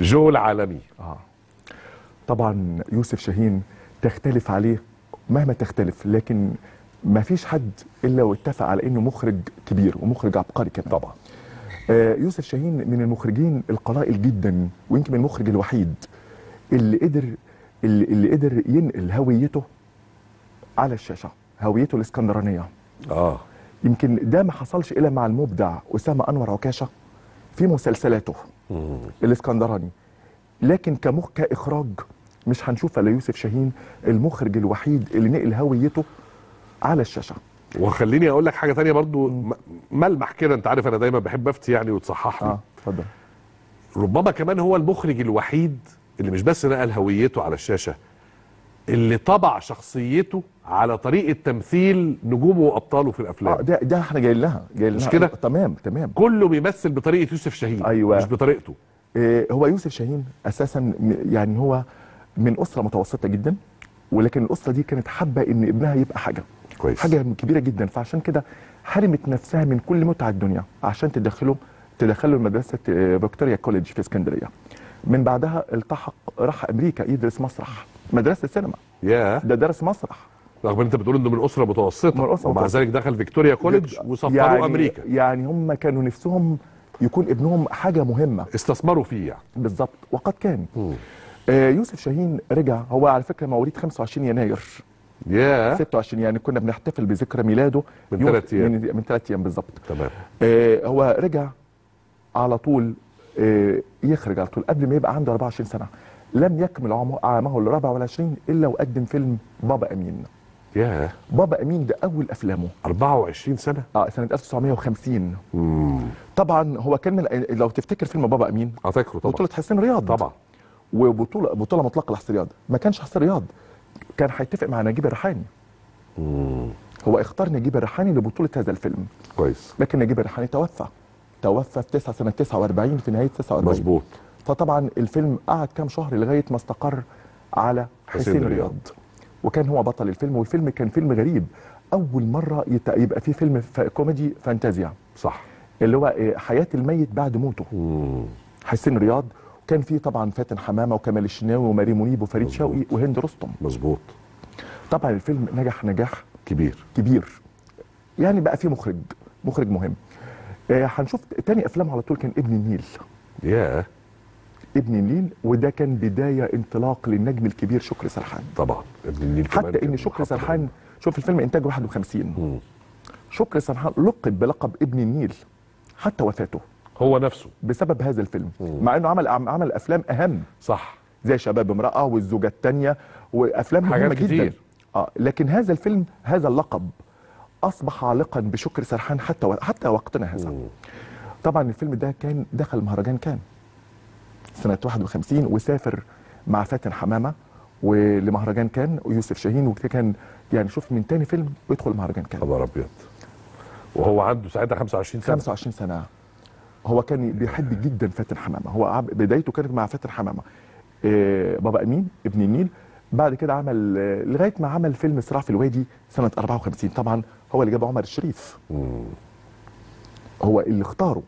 جو العالمي. آه. طبعا يوسف شاهين تختلف عليه مهما تختلف لكن ما فيش حد إلا واتفق على إنه مخرج كبير ومخرج عبقري كمان. طبعا. آه يوسف شاهين من المخرجين القلائل جدا ويمكن المخرج الوحيد اللي قدر اللي, اللي قدر ينقل هويته على الشاشة هويته الإسكندرانية. آه. يمكن ده ما حصلش إلا مع المبدع أسامة أنور عكاشة. في مسلسلاته. الإسكندراني. لكن كمخ كإخراج مش هنشوف إلا يوسف شاهين المخرج الوحيد اللي نقل هويته على الشاشة. وخليني أقول لك حاجة تانية برضو ملمح كده أنت عارف أنا دايما بحب أفتي يعني وتصحح لي. آه اتفضل. ربما كمان هو المخرج الوحيد اللي مش بس نقل هويته على الشاشة اللي طبع شخصيته على طريقة تمثيل نجومه وأبطاله في الأفلام. آه ده ده إحنا جايين لها جايين مش. كده؟ تمام تمام. كله بيمثل بطريقة يوسف شاهين أيوة. مش بطريقته. آه هو يوسف شاهين أساسا يعني هو من أسرة متوسطة جدا ولكن الأسرة دي كانت حابة إن ابنها يبقى حاجة. كويس. حاجة كبيرة جدا. فعشان كده حرمت نفسها من كل متعة الدنيا عشان تدخله تدخله مدرسة آه، فيكتوريا كوليدج في اسكندرية. من بعدها التحق راح أمريكا يدرس مسرح. مدرسة سينما يا ده درس مسرح. رغم إن أنت بتقول إنه من اسره متوسطه من أسرة ومع. ذلك دخل فيكتوريا كوليدج وسفروه يعني أمريكا. يعني هم كانوا نفسهم يكون ابنهم حاجة مهمة. استثمروا فيه يعني. بالظبط وقد كان. آه يوسف شاهين رجع. هو على فكرة مواليد 25 يناير. يا 26 يعني كنا بنحتفل بذكرى ميلاده. من ثلاث أيام. من, من ثلاث أيام بالظبط تمام. آه هو رجع على طول آه يخرج على طول قبل ما يبقى عنده 24 سنة. لم يكمل عمره عامه الرابع والعشرين إلا وقدم فيلم بابا أمين. يا بابا أمين ده أول أفلامه. 24 سنة؟ آه سنة 1950 امم طبعا هو كان من لو تفتكر فيلم بابا أمين آه فاكره طبعا. بطولة حسين رياض. طبعا. وبطوله بطولة مطلقه لحسين رياض. ما كانش حسين رياض. كان هيتفق مع نجيب الريحاني. مم. هو اختار نجيب الريحاني لبطولة هذا الفيلم. كويس. لكن نجيب الريحاني توفى. توفى في 9 سنة 49 في نهاية 49 مظبوط. فطبعا الفيلم قعد كام شهر لغاية ما استقر على حسين حسين رياض. وكان هو بطل الفيلم والفيلم كان فيلم غريب. أول مرة يبقى فيه فيلم كوميدي فانتازيا. صح. اللي هو إيه، حياة الميت بعد موته. مم. حسين رياض وكان فيه طبعا فاتن حمامة وكمال الشناوي وماري منيب وفريد مظبوط. شوقي وهند رستم. مظبوط. طبعا الفيلم نجح نجاح كبير. كبير. يعني بقى فيه مخرج مخرج مهم. آه، هنشوف تاني أفلام على طول كان ابن النيل. يا ابن النيل وده كان بداية انطلاق للنجم الكبير شكري سرحان. طبعا ابن النيل كمان حتى إن شكري سرحان شوف الفيلم انتاج 51 مم. شكري سرحان لقب بلقب ابن النيل حتى وفاته. هو نفسه. بسبب هذا الفيلم. مم. مع إنه عمل عمل أفلام أهم. صح. زي شباب امرأة والزوجة الثانية وأفلام حاجات مهمه جدا. كتير. آه لكن هذا الفيلم هذا اللقب أصبح عالقا بشكري سرحان حتى و... حتى وقتنا هذا. مم. طبعا الفيلم ده كان دخل مهرجان كان. سنة 51 وسافر مع فاتن حمامة ولمهرجان كان ويوسف شاهين وكده كان يعني شوف من تاني فيلم ويدخل مهرجان كان. خبر أبيض. وهو عنده ساعتها 25 سنة. 25 سنة. هو كان بيحب جدا فاتن حمامة. هو بدايته كانت مع فاتن حمامة. آه بابا أمين ابن النيل. بعد كده عمل آه، لغاية ما عمل فيلم صراع في الوادي سنة 54 طبعا هو اللي جاب عمر الشريف. مم. هو اللي اختاره.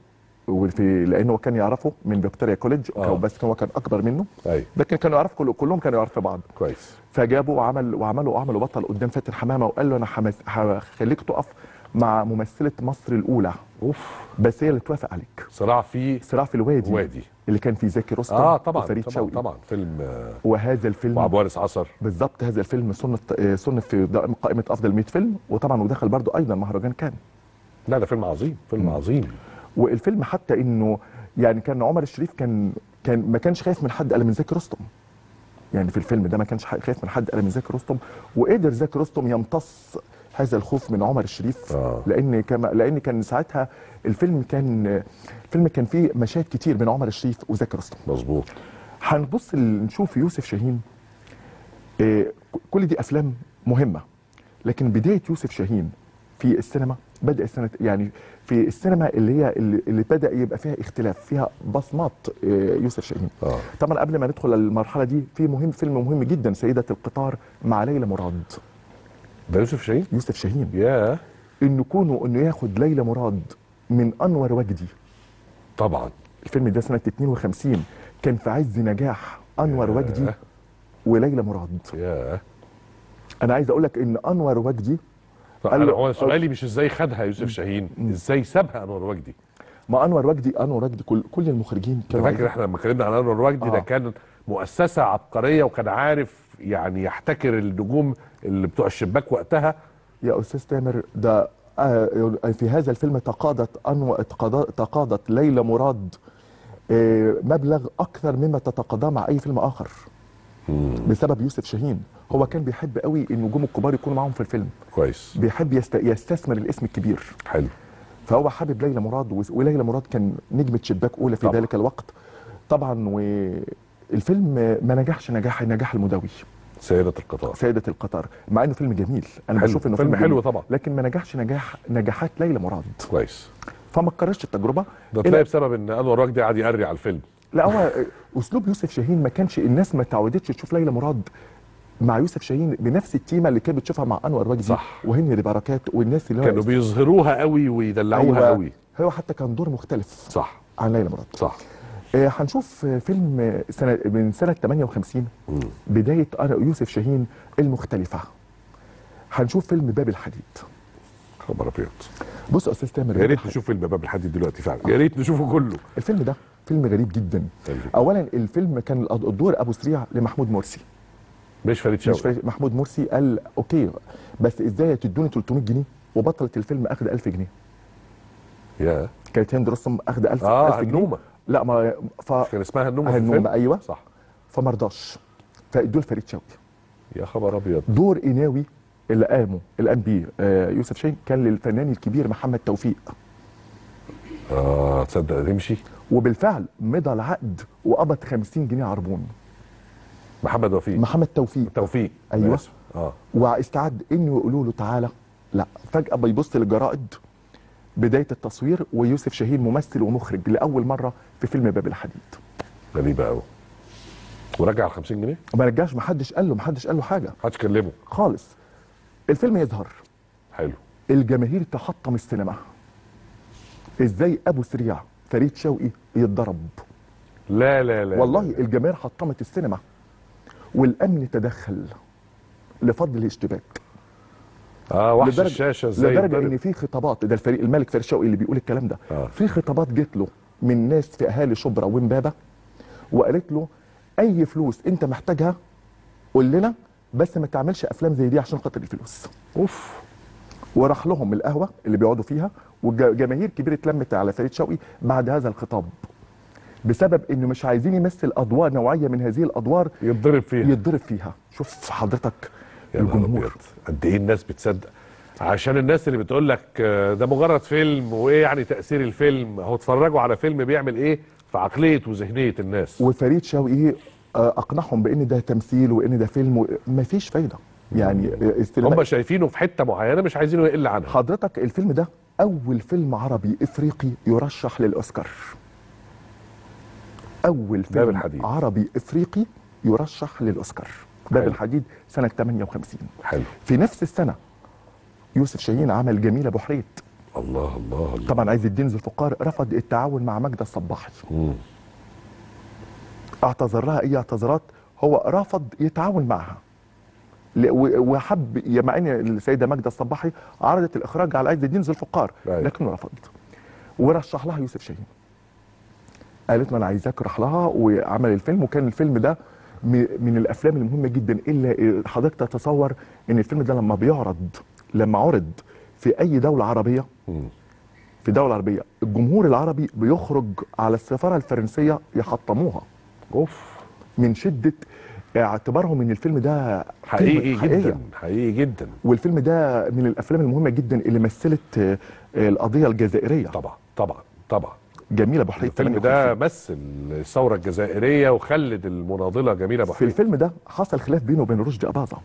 وفي لأنه كان يعرفه من فيكتوريا كوليدج آه. بس هو كان أكبر منه. أيوه لكن كانوا يعرفوا كل كلهم كانوا يعرفوا بعض. كويس. فجابوا وعمل وعملوا عملوا بطل قدام فاتن حمامة وقال له أنا حمس- هخليك تقف مع ممثلة مصر الأولى. أوف. بس هي اللي توافق عليك. صراع في صراع في الوادي. وادي اللي كان فيه زكي رستم آه طبعا وفريد طبعا شوقي. طبعا. فيلم آه، وهذا الفيلم وعبد الوارث عصر. بالظبط هذا الفيلم صنف آه، صنف في قائمة أفضل 100 فيلم وطبعا ودخل برضو أيضا مهرجان كان. لا ده فيلم عظيم فيلم مم. عظيم. والفيلم حتى إنه يعني كان عمر الشريف كان كان ما كانش خايف من حد الا من زكي رستم. يعني في الفيلم ده ما كانش خايف من حد الا من زكي رستم. وقدر زكي رستم يمتص هذا الخوف من عمر الشريف آه. لأن كما لأن كان ساعتها الفيلم كان الفيلم كان فيه مشاهد كتير بين عمر الشريف وزكي رستم. مظبوط. هنبص نشوف يوسف شاهين آه، كل دي أفلام مهمة لكن بداية يوسف شاهين في السينما بدأ سنه يعني في السينما اللي هي اللي, بدأ يبقى فيها اختلاف فيها بصمات آه، يوسف شاهين. آه. طبعا قبل ما ندخل المرحلة دي في مهم فيلم مهم جدا سيدة القطار مع ليلى مراد. ده يوسف شاهين؟ يوسف شاهين. يا انه كونه إنه ياخد ليلى مراد من أنور وجدي. طبعا. الفيلم ده سنة 52 كان في عز نجاح أنور. وجدي وليلى مراد. ياه. أنا عايز أقول لك إن أنور وجدي قال أنا له- هو سؤالي مش إزاي خدها يوسف شاهين؟ إزاي سابها أنور وجدي؟ ما أنور وجدي أنور وجدي كل كل المخرجين أنت كانوا فاكر إحنا لما اتكلمنا عن أنور وجدي ده آه. كان مؤسسة عبقرية وكان عارف يعني يحتكر النجوم اللي بتوع الشباك وقتها؟ يا أستاذ تامر ده آه، في هذا الفيلم تقاضت. تقاض- تقاضت ليلى مراد آه، مبلغ أكثر مما تتقاضاه مع أي فيلم آخر بسبب يوسف شاهين. هو كان بيحب قوي النجوم الكبار يكونوا معاهم في الفيلم. كويس. بيحب يست... يستثمر الاسم الكبير. حلو. فهو حابب ليلى مراد و- وليلى مراد كان نجمة شباك أولى في طبعا. ذلك الوقت. طبعا والفيلم ما نجحش نجاح النجاح المدوي سيدة القطار. سيدة القطار. مع إنه فيلم جميل. أنا حلو. بشوف إنه فيلم جميل. حلو طبعا. لكن ما نجحش نجاح نجاحات ليلى مراد. كويس. فما كررش التجربة. ده تلاقي بسبب إن أنور وجدي قعد يقري على الفيلم. لا هو أسلوب يوسف شاهين ما كانش الناس ما تعودتش تشوف ليلى مراد مع يوسف شاهين بنفس التيمة اللي كانت بتشوفها مع أنور وجدي صح. وهنري بركات والناس اللي هو كانوا بيظهروها قوي ويدلعوها أيوة. قوي. هو حتى كان دور مختلف صح. عن ليلى مراد. صح. آه، هنشوف فيلم سنة من سنة 58 بداية أنا يوسف شاهين المختلفة. هنشوف فيلم باب الحديد. خبر أبيض. بص يا أستاذ تامر يا ريت. نشوف فيلم باب الحديد دلوقتي فعلا. يا ريت نشوفه كله. الفيلم ده فيلم غريب جدا. أولا الفيلم كان الدور أبو سريع لمحمود مرسي. مش فريد مش شوقي. فاهم- محمود مرسي قال okay بس إزاي تدوني 300 جنيه وبطلة الفيلم أخد 1000 جنيه؟ يا كانت هند رستم أخد 1000 آه 1000 جنيه؟ هنومة. لا ما ف... كان اسمها هنومة الفيلم؟ أيوة. صح. فما رضاش. فادوه لفريد شوقي. يا خبر أبيض. دور إناوي اللي قامه اللي قام بيه آه، يوسف شاهين كان للفنان الكبير محمد توفيق. آه تصدق تمشي؟ وبالفعل مضى العقد وقبض 50 جنيه عربون. محمد وفيق محمد توفيق. توفيق. آسف. آه. واستعد إنه يقولوا له تعالى. لا فجأة بيبص للجرائد بداية التصوير ويوسف شاهين ممثل ومخرج لأول مرة في فيلم باب الحديد. غريبة قوي ورجع ال 50 جنيه؟ ما رجعش ما حدش قال له ما حدش قال له حاجة. محدش كلمه خالص. الفيلم يظهر. حلو. الجماهير تحطم السينما. إزاي أبو سريع فريد شوقي يتضرب؟ لا لا لا والله لا. الجماهير حطمت السينما. والأمن تدخل لفضل الاشتباك. آه وحش لدرجة- الشاشة إزاي لدرجة؟ إن في خطابات ده الفريق الملك فريد شوقي اللي بيقول الكلام ده. آه. في خطابات جت له من ناس في أهالي شبرا وامبابه وقالت له أي فلوس أنت محتاجها قول لنا بس ما تعملش أفلام زي دي عشان خاطر الفلوس. أوف. وراح لهم القهوة اللي بيقعدوا فيها وجماهير كبيرة اتلمت على فريد شوقي بعد هذا الخطاب. بسبب إنه مش عايزين يمثل أدوار نوعية من هذه الأدوار. يتضرب فيها. يتضرب فيها. شوف حضرتك الجمهور. قد إيه الناس بتصدق. عشان الناس اللي بتقول لك آه، ده مجرد فيلم وإيه يعني تأثير الفيلم. هو اتفرجوا على فيلم بيعمل إيه؟ في عقلية وذهنية الناس. وفريد شوقي آه، أقنعهم بإن ده تمثيل وإن ده فيلم. مفيش فايدة. يعني هم السينما شايفينه في حتة معينة مش عايزينه يقل عنها. حضرتك الفيلم ده أول فيلم عربي إفريقي يرشح للأوسكار. أول فيلم الحديد. عربي إفريقي يرشح للأوسكار. باب حلو. الحديد سنة 58 حلو. في نفس السنة يوسف شاهين عمل جميل أبو حريت. الله الله الله. طبعا عايز الدين ذو الفقار رفض التعاون مع ماجدة الصباحي. اعتذر لها أي اعتذارات؟ هو رفض يتعاون معها. وحب مع ان السيدة ماجده الصباحي عرضت الإخراج على عز الدين ذو الفقار أيوة. لكنه رفض. ورشح لها يوسف شاهين. قالت له أنا عايزاك راح لها وعمل الفيلم وكان الفيلم ده من الأفلام المهمة جدا إلا حضرتك تتصور إن الفيلم ده لما بيعرض لما عرض في أي دولة عربية. في دولة عربية الجمهور العربي بيخرج على السفارة الفرنسية يحطموها أوف. من شدة اعتبارهم إن الفيلم ده حقيقي حقيقية. جدا حقيقي جدا. والفيلم ده من الأفلام المهمة جدا اللي مثلت القضية الجزائرية. طبعا طبعا طبعا. جميلة أبو حريق الفيلم ده مثل الثورة الجزائرية وخلد المناضلة جميلة أبو في الفيلم ده حصل خلاف بينه وبين رشدي أباظة.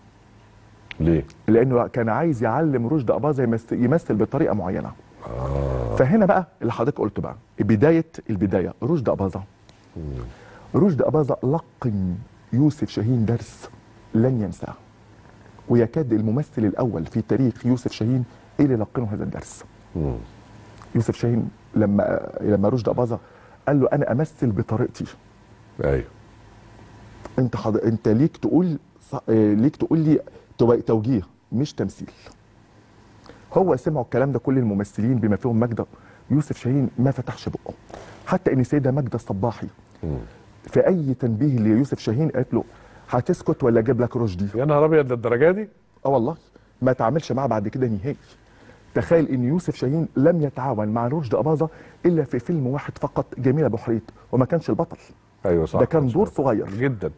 ليه؟ لأنه كان عايز يعلم رشدي أباظة يمثل, بطريقة معينة. فهنا بقى اللي حضرتك قلته بقى بداية البداية رشدي أباظة. رشدي أباظة لقن يوسف شاهين درس لن ينساه. ويكاد الممثل الأول في تاريخ يوسف شاهين اللي لقنه هذا الدرس. مم. يوسف شاهين لما لما رشدي أباظة قال له أنا أمثل بطريقتي. أيوه. أنت حض... أنت ليك تقول. آه، ليك تقول لي تو- توجيه مش تمثيل. هو سمعوا الكلام ده كل الممثلين بما فيهم ماجدة يوسف شاهين ما فتحش بقه. حتى إن السيدة ماجدة الصباحي في أي تنبيه ليوسف شاهين قالت له هتسكت ولا أجيب لك رشدي؟ يا نهار أبيض للدرجة دي؟ آه والله. ما تعاملش معاه بعد كده نهائي. تخيل إن يوسف شاهين لم يتعاون مع رشدي اباظه إلا في فيلم واحد فقط جميلة أبو حريت وما كانش البطل. أيوه صح ده كان دور صغير. جدا.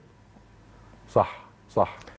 صح صح.